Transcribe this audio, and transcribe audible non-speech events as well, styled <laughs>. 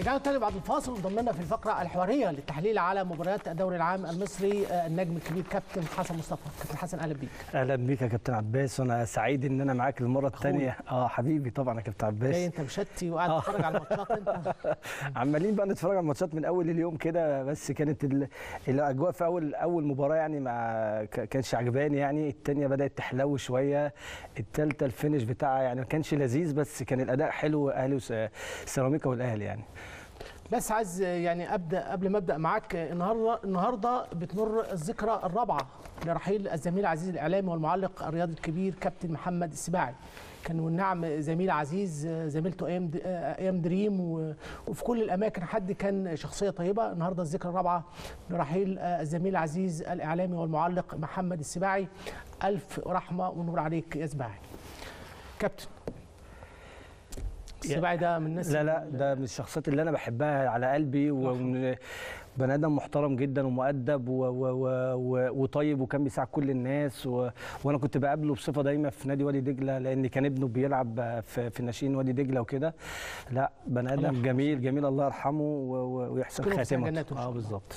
رجعنا تاني بعد الفاصل وانضم لنا في الفقرة الحوارية للتحليل على مباريات الدوري العام المصري آه، النجم الكبير كابتن حسن مصطفى. كابتن حسن أهلا بيك. أهلا بيك يا كابتن عباس وأنا سعيد إن أنا معاك المرة الثانية آه حبيبي طبعا يا كابتن جاي عباس أنت مشتي وقاعد آه. تتفرج على الماتشات أنت. <laughs> عمالين بقى نتفرج على الماتشات من أول اليوم كده بس كانت ال- الأجواء في أول أول مباراة يعني ما كانش عجباني يعني. الثانية بدأت تحلو شوية. الثالثه الفينش بتاعها يعني ما كانش لذيذ بس كان الأداء حلو أهلي وس- سيراميكا والأهلي يعني. بس عايز يعني أبدأ قبل ما أبدأ معاك النهارده النهارده بتمر الذكرى الرابعة لرحيل الزميل العزيز الإعلامي والمعلق الرياضي الكبير كابتن محمد السباعي. كان والنعم زميل عزيز زميلته أيام أيام دريم وفي كل الأماكن حد كان شخصية طيبة. النهارده الذكرى الرابعة لرحيل الزميل العزيز الإعلامي والمعلق محمد السباعي. ألف رحمة ونور عليك يا سباعي. كابتن. السباعي ده من الناس لا لا ده من الشخصيات اللي أنا بحبها على قلبي وبني آدم محترم جدا ومؤدب و و و و وطيب وكان بيساعد كل الناس و وأنا كنت بقابله بصفة دايما في نادي وادي دجلة لأن كان ابنه بيلعب في, في ناشئين وادي دجلة وكده لا بني آدم. جميل جميل الله يرحمه ويحسن شاء آه. بالظبط